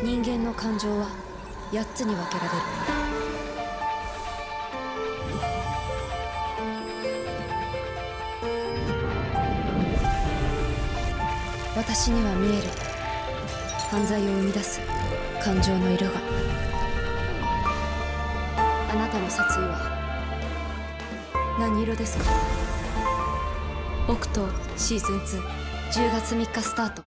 人間の感情は八つに分けられる。私には見える。犯罪を生み出す感情の色が。あなたの殺意は何色ですか？オクシーズン2 10月3日スタート。